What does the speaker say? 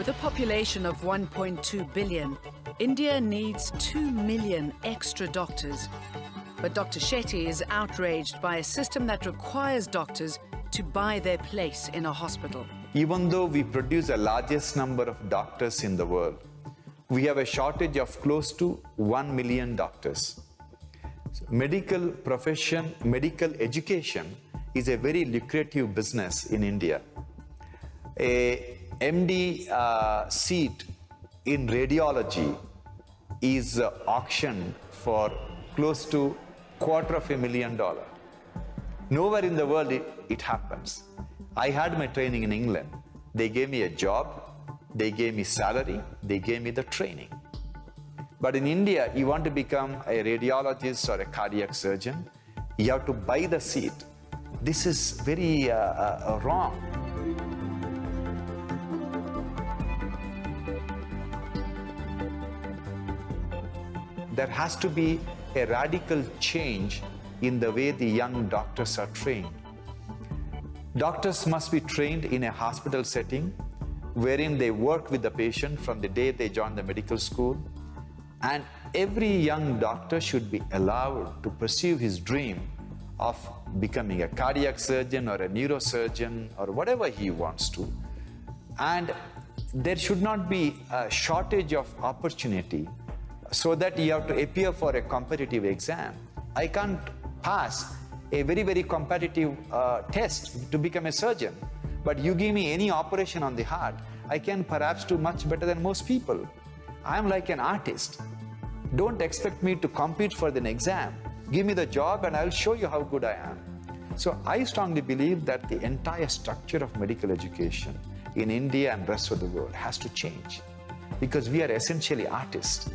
With a population of 1.2 billion, India needs 2 million extra doctors. But Dr. Shetty is outraged by a system that requires doctors to buy their place in a hospital. Even though we produce the largest number of doctors in the world, we have a shortage of close to 1 million doctors. Medical profession, medical education is a very lucrative business in India. A MD uh, seat in radiology is uh, auctioned for close to quarter of a million dollar. Nowhere in the world it, it happens. I had my training in England. They gave me a job, they gave me salary, they gave me the training. But in India, you want to become a radiologist or a cardiac surgeon, you have to buy the seat. This is very uh, uh, wrong. There has to be a radical change in the way the young doctors are trained. Doctors must be trained in a hospital setting wherein they work with the patient from the day they join the medical school. And every young doctor should be allowed to pursue his dream of becoming a cardiac surgeon or a neurosurgeon or whatever he wants to. And there should not be a shortage of opportunity so that you have to appear for a competitive exam. I can't pass a very, very competitive uh, test to become a surgeon. But you give me any operation on the heart, I can perhaps do much better than most people. I'm like an artist. Don't expect me to compete for an exam. Give me the job and I'll show you how good I am. So I strongly believe that the entire structure of medical education in India and rest of the world has to change because we are essentially artists.